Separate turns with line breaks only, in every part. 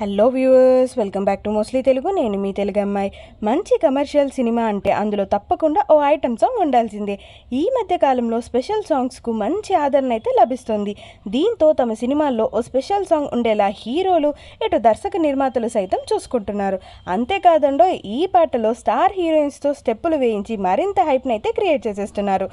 Hello viewers welcome back to mostly Telugu నేను మీ తెలుగు అమ్మాయి. మంచి కమర్షియల్ సినిమా అంటే అందులో తప్పకుండా ఓ ఐటమ్ సాంగ్ ఉండాల్సిందే. ఈ మధ్య కాలంలో స్పెషల్ సాంగ్స్కు మంచి ఆదరణ అయితే లభిస్తుంది. దీంతో తమ సినిమాల్లో ఓ స్పెషల్ సాంగ్ ఉండేలా హీరోలు ఇటు దర్శక నిర్మాతలు సైతం చూసుకుంటున్నారు. అంతేకాదండో ఈ పాటలో స్టార్ హీరోయిన్స్తో స్టెప్పులు వేయించి మరింత హైప్ని అయితే క్రియేట్ చేసేస్తున్నారు.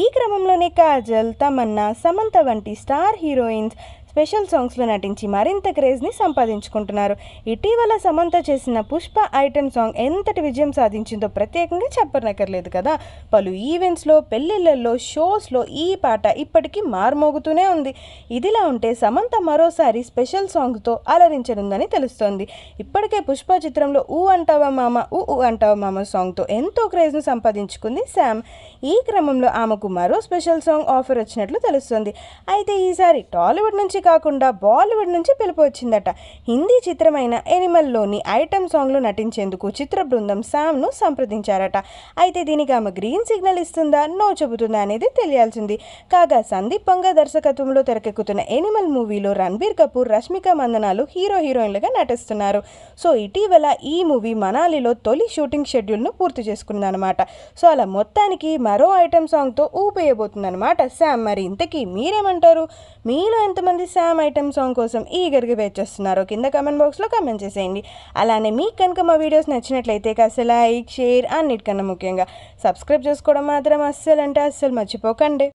ఈ క్రమంలోనే కాజల్ తమన్నా సమంత వంటి స్టార్ హీరోయిన్స్ స్పెషల్ సాంగ్స్లో నటించి మరింత క్రేజ్ని సంపాదించుకుంటున్నారు. ఇటీవల సమంత చేసిన పుష్ప ఐటెం సాంగ్ ఎంతటి విజయం సాధించిందో ప్రత్యేకంగా చెప్పనక్కర్లేదు కదా. పలు ఈవెంట్స్లో పెళ్ళిళ్ళల్లో షోస్లో ఈ పాట ఇప్పటికీ మారుమోగుతూనే ఉంది. ఇదిలా ఉంటే సమంత మరోసారి స్పెషల్ సాంగ్తో అలరించనుందని తెలుస్తోంది. ఇప్పటికే పుష్ప చిత్రంలో ఊ అంటావా మామ ఊ ఊ అంటావా మామ సాంగ్తో ఎంతో క్రేజ్ను సంపాదించుకుంది శామ్. ఈ క్రమంలో ఆమెకు మరో స్పెషల్ సాంగ్ ఆఫర్ వచ్చినట్లు తెలుస్తుంది. అయితే ఈసారి టాలీవుడ్ నుంచి కాకుండా బాలీవుడ్ నుంచి పిలుపు వచ్చిందట. హిందీ చిత్రమైన ఎనిమల్లోని ఐటమ్ సాంగ్లో నటించేందుకు చిత్ర బృందం శామ్ను సంప్రదించారట. అయితే దీనికి ఆమె గ్రీన్ సిగ్నల్ ఇస్తుందా? నో చెబుతుందా అనేది తెలియాల్సింది. కాగా సందీప్ పంగా దర్శకత్వంలో తెరకెక్కుతున్న ఎనిమల్ మూవీలో రణబీర్ కపూర్ రష్మిక మందనాలు హీరో హీరోయిన్లుగా నటిస్తున్నారు. సో ఇటీవల ఈ మూవీ మనాలిలో తొలి షూటింగ్ షెడ్యూల్ను పూర్తి చేసుకుందనమాట సో అలా మొత్తానికి మరో ఐటమ్ సాంగ్తో ఊపేయబోతుందన్నమాట. శామ్ మరి ఇంతకీ మీరేమంటారు? మీలో ఎంతమంది శామ్ ఐటమ్ సాంగ్ కోసం ఈగర్గా వెయిట్ చేస్తున్నారో. కింద కమెంట్ బాక్స్లో కమెంట్ చేసేయండి. అలానే మీకు కనుక మా వీడియోస్ నచ్చినట్లయితే కాస్త లైక్ షేర్ అన్నిటికన్నా ముఖ్యంగా సబ్స్క్రైబ్ చేసుకోవడం మాత్రం అస్సలు అంటే అస్సలు మర్చిపోకండి.